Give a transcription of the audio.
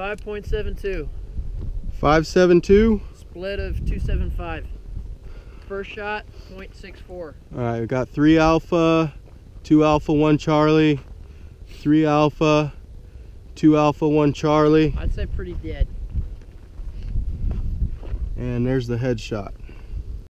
5.72. 572. Split of 275. First shot, 0.64. All right, we got three alpha, two alpha, one Charlie, three alpha, two alpha, one Charlie, I'd say pretty dead. and there's the headshot.